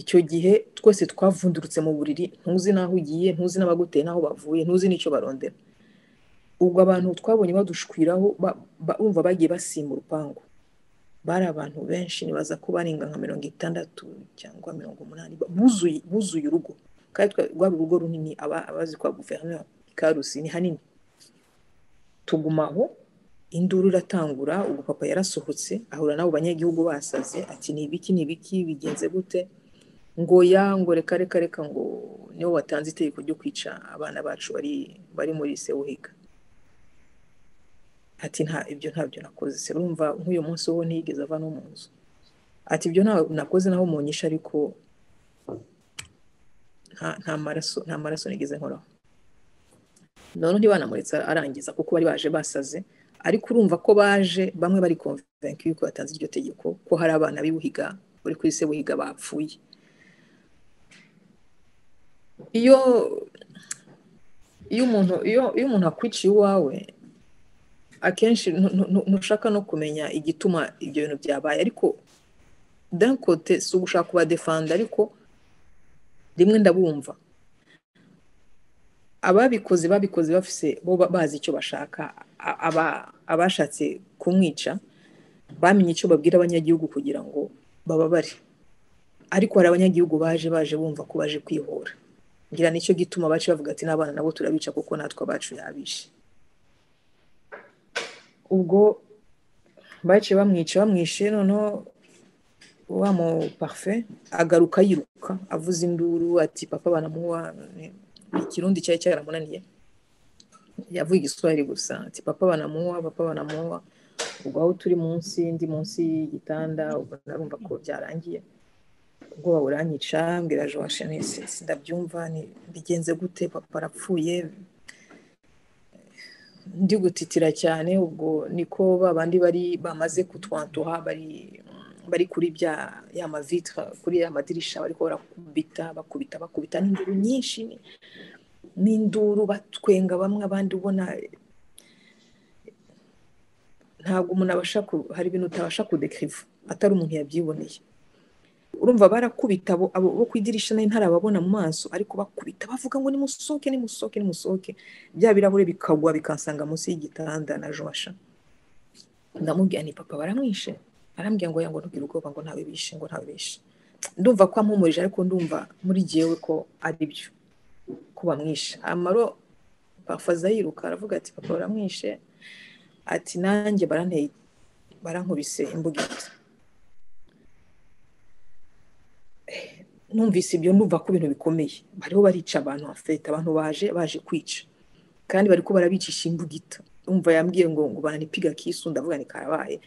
icyo gihe twese twavundurutse mu buriri ntuzi n'aho ugiye ntuzi n'abaguteye n'aho bavuye ntuzi n'icyo barondera. Ubwo abantu twabonye badushwiraho ba- ba- bumva bagiye basimba urupangu. Bari abantu benshi nibaza ko barenga nka mirongo itandatu cyangwa mirongo umunani buzuye urugo. Kandi rwari urugo runini aba- abazi kwa guverinoma ikarusi ni hanini. Tuguma aho induru iratangura ubwo papa yarasohotse ahura n'abo banyagihugu basaze ati ni ibiki ni ibiki bigenze gute? Ngo ya ngo reka reka reka ngo ni we watanze itegeko ryo kwica abana bacu bari bari muri sewuhiga. Ati nta ibyo ntabyo nakoze. Se urumva nk'uyu munsi wo ntiyigeze ava no mu nzu? Ati ibyo nakoze naho munyisha ariko nta maraso nta maraso nigeze nkoraho. None ntibanamuritse arangiza kuko bari baje basaze ariko urumva ko baje bamwe bari konvenki yuko batanze iryo tegeko ko hari abana b'ibuhiga bari kuri se buhiga bapfuye. Iyo iyo umuntu iyo iyo umuntu akwiciye iwawe akenshi ntu- ntu- ntushaka no kumenya igituma ibyo bintu byabaye. Ariko côté si ugushaka kubadefanda ariko rimwe ndabumva. Ababikoze babikoze bafise bo ba- bazi icyo bashaka. Abashatse kumwica bamenye icyo babwira abanyagihugu kugira ngo bababare. Ariko hari abanyagihugu baje baje bumva ko baje kwihora. Ngira ni cyo gituma bace bavuga ati n'abana nabo turabica kuko natwe abacu yabishe ubwo baciye bamwica bamwishe noneho wa mu parufe agaruka yiruka avuza induru ati papa banamuha ikirundi cyari cyaramunaniye? Yavuye igiswahili gusa ati papa banamuha papa banamuha ubwo aho turi munsi ndi munsi y'igitanda ubwo narumva ko byarangiye. Ubwoba buranyica mbwira sindabyumva ni bigenze gute papa arapfuye ndi gutitira cyane ubwo niko ba bandi bari bamaze kutwantuha bari bari kuri bya ya mavitre kuri ya madirisha bariko barakubita bakubita bakubita. N'induru nyinshi n'induru batwenga bamwe abandi ubona ntabwo umuntu abasha hari ibintu utabasha kudekiriva atari umuntu yabyiboneye. Urumva barakubita abo bo ku idirisha nari ntarababona mu maso ariko bakubita bavuga ngo nimusohoke nimusohoke nimusohoke bya birahure bikagwa bikansanga munsi y'igitanda na joasha. Ndamubwira ni papa baramwishe. Arambwira ngo yango ntugire ubwoba ngo ntawe bishe ngo ntawe bishe. Ndumva ko ampumurije ariko ndumva muri jyewe ko ari byo ko bamwishe. Amaro pafaza yiruka aravuga ati papa baramwishe. Ati nanjye baranteye barankubise imbugita. Numvise ibyo ndumva ko ibintu bikomeye. Bariho barica abantu hafete abantu baje baje kwica. Kandi bariko barabicisha imbugita. Umva yambwiye ngo ngo bananipiga kisu ndavuga ni karabaye.